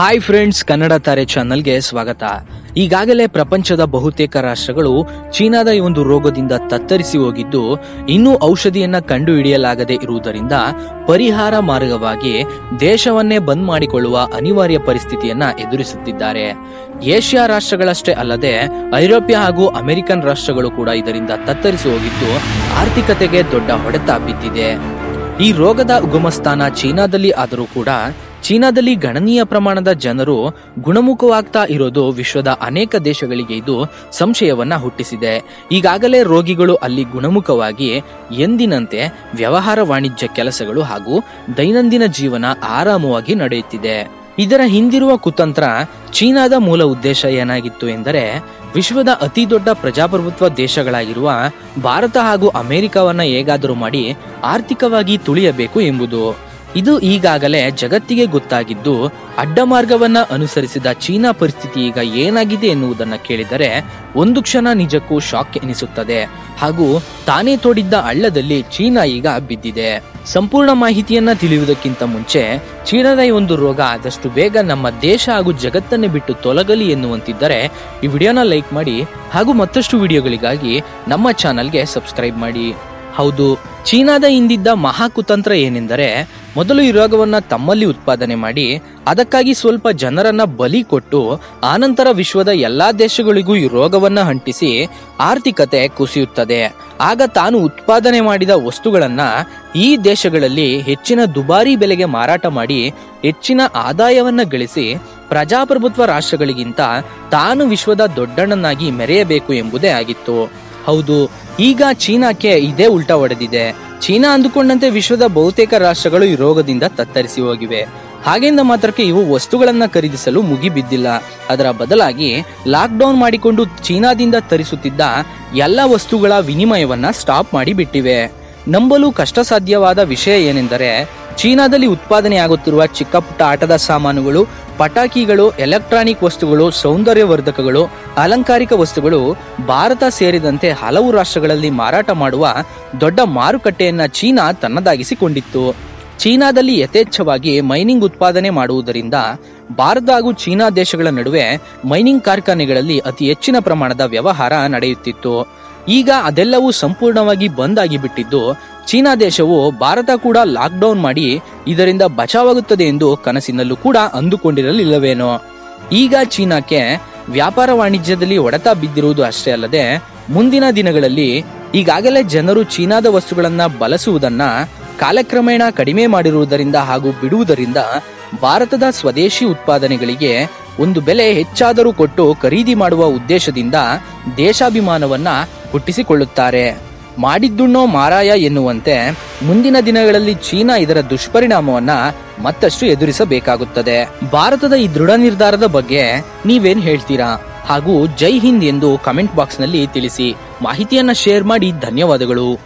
Hi friends Kannada ತಾರೆ ಚಾನಲ್ಗೆ ಸ್ವಾಗತ. ಈಗಾಗಲೇ ಪ್ರಪಂಚದ ಬಹುತೇಕ ರಾಷ್ಟ್ರಗಳು ಚೀನಾದ ಈ ಒಂದು ರೋಗದಿಂದ ತತ್ತರಿಸಿ ಹೋಗಿದ್ದು, ಇನ್ನೂ ಔಷಧಿಯನ್ನ ಕಂಡು ಹಿಡಿಯಲಾಗದೆ ಇರುವುದರಿಂದ ಪರಿಹಾರ ಮಾರ್ಗವಾಗಿ ದೇಶವನ್ನೇ ಬಂದ್ ಮಾಡಿಕೊಳ್ಳುವ ಅನಿವಾರ್ಯ ಪರಿಸ್ಥಿತಿಯನ್ನ ಎದುರಿಸುತ್ತಿದ್ದಾರೆ. ಏಷ್ಯಾ ರಾಷ್ಟ್ರಗಳಷ್ಟೇ ಅಲ್ಲದೆ, ಐರೋಪ್ಯ ಹಾಗೂ ಅಮೆರಿಕನ್ ರಾಷ್ಟ್ರಗಳು ಕೂಡ ಇದರಿಂದ ತತ್ತರಿಸಿ ಹೋಗಿದ್ದು, ಆರ್ಥಿಕತೆಗೆ ದೊಡ್ಡ ಹೊಡೆತ ಬಿದ್ದಿದೆ. ಈ ರೋಗದ ಉಗಮಸ್ಥಾನ ಚೀನಾದಲ್ಲಿ ಆದರೂ ಕೂಡ ಚೀನಾದಲ್ಲಿ ಗಣನೀಯ ಪ್ರಮಾಣದ ಜನರು ಗುಣಮುಖವಾಗ್ತಾ ಇರೋದು ವಿಶ್ವದ ಅನೇಕ ದೇಶಗಳಿಗೆ ಇದು ಸಂಶಯವನ್ನ ಹುಟ್ಟಿಸಿದೆ. ಈಗಾಗಲೇ ರೋಗಿಗಳು ಅಲ್ಲಿ ಗುಣಮುಖವಾಗಿ ಎಂದಿನಂತೆ ವ್ಯವಹಾರ ವಾಣಿಜ್ಯ ಕೆಲಸಗಳು ಹಾಗೂ ದೈನಂದಿನ ಜೀವನ ಆರಾಮವಾಗಿ ನಡೆಯುತ್ತಿದೆ. ಇದರ ಹಿಂದಿರುವ ಕುತಂತ್ರ ಚೀನಾದ ಮೂಲ ಉದ್ದೇಶ ಏನಾಗಿತ್ತು ಎಂದರೆ ವಿಶ್ವದ ಅತಿ ದೊಡ್ಡ ಪ್ರಜಾಪ್ರಭುತ್ವ ದೇಶಗಳಾಗಿರುವ ಭಾರತ ಹಾಗೂ ಅಮೆರಿಕವನ್ನ ಹೇಗಾದರೂ ಮಾಡಿ ಆರ್ಥಿಕವಾಗಿ ತುಳಿಯಬೇಕು ಎಂಬುದು. ಇದು ಈಗಾಗಲೇ ಜಗತ್ತಿಗೆ ಗೊತ್ತಾಗಿದ್ದು ಅಡ್ಡ ಮಾರ್ಗವನ್ನ ಅನುಸರಿಸಿದ ಚೀನಾ ಪರಿಸ್ಥಿತಿ ಈಗ ಏನಾಗಿದೆ ಎನ್ನುವುದನ್ನ ಕೇಳಿದರೆ ಒಂದು ಕ್ಷಣ ನಿಜಕ್ಕೂ ಶಾಕ್ ಎನಿಸುತ್ತದೆ. ಹಾಗೂ ತಾನೇ ತೋಡಿದ್ದ ಹಳ್ಳದಲ್ಲಿ ಚೀನಾ ಈಗ ಬಿದ್ದಿದೆ. ಸಂಪೂರ್ಣ ಮಾಹಿತಿಯನ್ನ ತಿಳಿಯುವುದಕ್ಕಿಂತ ಮುಂಚೆ ಚೀನಾದ ಒಂದು ರೋಗ ಆದಷ್ಟು ಬೇಗ ನಮ್ಮ ದೇಶ ಹಾಗೂ ಜಗತ್ತನ್ನೇ ಬಿಟ್ಟು ತೊಲಗಲಿ ಎನ್ನುವಂತಿದ್ದರೆ ಈ ವಿಡಿಯೋನ ಲೈಕ್ ಮಾಡಿ ಹಾಗೂ ಮತ್ತಷ್ಟು ವಿಡಿಯೋಗಳಿಗಾಗಿ ನಮ್ಮ ಚಾನಲ್ಗೆ ಸಬ್ಸ್ಕ್ರೈಬ್ ಮಾಡಿ. ಹೌದು, ಚೀನಾದ ಹಿಂದಿದ್ದ ಮಹಾಕುತಂತ್ರ ಏನೆಂದರೆ ಮೊದಲು ಈ ರೋಗವನ್ನ ತಮ್ಮಲ್ಲಿ ಉತ್ಪಾದನೆ ಮಾಡಿ ಅದಕ್ಕಾಗಿ ಸ್ವಲ್ಪ ಜನರನ್ನ ಬಲಿ ಕೊಟ್ಟು ಆನಂತರ ವಿಶ್ವದ ಎಲ್ಲಾ ದೇಶಗಳಿಗೂ ಈ ರೋಗವನ್ನ ಅಂಟಿಸಿ ಆರ್ಥಿಕತೆ ಕುಸಿಯುತ್ತದೆ. ಆಗ ತಾನು ಉತ್ಪಾದನೆ ಮಾಡಿದ ವಸ್ತುಗಳನ್ನ ಈ ದೇಶಗಳಲ್ಲಿ ಹೆಚ್ಚಿನ ದುಬಾರಿ ಬೆಲೆಗೆ ಮಾರಾಟ ಮಾಡಿ ಹೆಚ್ಚಿನ ಆದಾಯವನ್ನ ಗಳಿಸಿ ಪ್ರಜಾಪ್ರಭುತ್ವ ರಾಷ್ಟ್ರಗಳಿಗಿಂತ ತಾನು ವಿಶ್ವದ ದೊಡ್ಡಣ್ಣನಾಗಿ ಮೆರೆಯಬೇಕು ಎಂಬುದೇ ಆಗಿತ್ತು. ಹೌದು, ಈಗ ಚೀನಾಕ್ಕೆ ಇದೇ ಉಲ್ಟಾ ಹೊಡೆದಿದೆ ಚೀನಾ ಅಂದುಕೊಂಡಂತೆ ವಿಶ್ವದ ಬಹುತೇಕ ರಾಷ್ಟ್ರಗಳು ಈ ರೋಗದಿಂದ ತತ್ತರಿಸಿ ಹೋಗಿವೆ. ಹಾಗೆಂದ ಮಾತ್ರಕ್ಕೆ ಇವು ವಸ್ತುಗಳನ್ನ ಖರೀದಿಸಲು ಮುಗಿಬಿದ್ದಿಲ್ಲ ಅದರ ಬದಲಾಗಿ ಲಾಕ್ಡೌನ್ ಮಾಡಿಕೊಂಡು ಚೀನಾದಿಂದ ತರಿಸುತ್ತಿದ್ದ ಎಲ್ಲ ವಸ್ತುಗಳ ವಿನಿಮಯವನ್ನ ಸ್ಟಾಪ್ ಮಾಡಿ ಬಿಟ್ಟಿವೆ. ನಂಬಲು ಕಷ್ಟ ಸಾಧ್ಯವಾದ ವಿಷಯ ಏನೆಂದರೆ ಚೀನಾದಲ್ಲಿ ಉತ್ಪಾದನೆಯಾಗುತ್ತಿರುವ ಚಿಕ್ಕ ಪುಟ್ಟ ಆಟದ ಸಾಮಾನುಗಳು, ಪಟಾಕಿಗಳು, ಎಲೆಕ್ಟ್ರಾನಿಕ್ ವಸ್ತುಗಳು, ಸೌಂದರ್ಯವರ್ಧಕಗಳು, ಅಲಂಕಾರಿಕ ವಸ್ತುಗಳು ಭಾರತ ಸೇರಿದಂತೆ ಹಲವು ರಾಷ್ಟ್ರಗಳಲ್ಲಿ ಮಾರಾಟ ಮಾಡುವ ದೊಡ್ಡ ಮಾರುಕಟ್ಟೆಯನ್ನ ಚೀನಾ ತನ್ನದಾಗಿಸಿಕೊಂಡಿತ್ತು. ಚೀನಾದಲ್ಲಿ ಯಥೇಚ್ಛವಾಗಿ ಮೈನಿಂಗ್ ಉತ್ಪಾದನೆ ಮಾಡುವುದರಿಂದ ಭಾರತ ಹಾಗೂ ಚೀನಾ ದೇಶಗಳ ನಡುವೆ ಮೈನಿಂಗ್ ಕಾರ್ಖಾನೆಗಳಲ್ಲಿ ಅತಿ ಹೆಚ್ಚಿನ ಪ್ರಮಾಣದ ವ್ಯವಹಾರ ನಡೆಯುತ್ತಿತ್ತು. ಈಗ ಅದೆಲ್ಲವೂ ಸಂಪೂರ್ಣವಾಗಿ ಬಂದ್ ಆಗಿಬಿಟ್ಟಿದ್ದು ಚೀನಾ ದೇಶವು ಭಾರತ ಕೂಡ ಲಾಕ್ಡೌನ್ ಮಾಡಿ ಇದರಿಂದ ಬಚಾವಾಗುತ್ತದೆ ಎಂದು ಕನಸಿನಲ್ಲೂ ಕೂಡ ಅಂದುಕೊಂಡಿರಲಿಲ್ಲವೇನೋ. ಈಗ ಚೀನಾಕ್ಕೆ ವ್ಯಾಪಾರ ವಾಣಿಜ್ಯದಲ್ಲಿ ಹೊಡೆತ ಬಿದ್ದಿರುವುದು ಅಷ್ಟೇ ಅಲ್ಲದೆ, ಮುಂದಿನ ದಿನಗಳಲ್ಲಿ ಈಗಾಗಲೇ ಜನರು ಚೀನಾದ ವಸ್ತುಗಳನ್ನ ಬಳಸುವುದನ್ನ ಕಾಲಕ್ರಮೇಣ ಕಡಿಮೆ ಮಾಡಿರುವುದರಿಂದ ಹಾಗೂ ಬಿಡುವುದರಿಂದ ಭಾರತದ ಸ್ವದೇಶಿ ಉತ್ಪಾದನೆಗಳಿಗೆ ಒಂದು ಬೆಲೆ ಹೆಚ್ಚಾದರೂ ಕೊಟ್ಟು ಖರೀದಿ ಮಾಡುವ ಉದ್ದೇಶದಿಂದ ದೇಶಾಭಿಮಾನವನ್ನ ಹುಟ್ಟಿಸಿಕೊಳ್ಳುತ್ತಾರೆ. ಮಾಡಿದ್ದುಣ್ಣೋ ಮಾರಾಯ ಎನ್ನುವಂತೆ ಮುಂದಿನ ದಿನಗಳಲ್ಲಿ ಚೀನಾ ಇದರ ದುಷ್ಪರಿಣಾಮವನ್ನ ಮತ್ತಷ್ಟು ಎದುರಿಸಬೇಕಾಗುತ್ತದೆ. ಭಾರತದ ಈ ದೃಢ ನಿರ್ಧಾರದ ಬಗ್ಗೆ ನೀವೇನ್ ಹೇಳ್ತೀರಾ? ಹಾಗೂ ಜೈ ಹಿಂದ್ ಎಂದು ಕಮೆಂಟ್ ಬಾಕ್ಸ್ನಲ್ಲಿ ತಿಳಿಸಿ. ಮಾಹಿತಿಯನ್ನ ಶೇರ್ ಮಾಡಿ ಧನ್ಯವಾದಗಳು.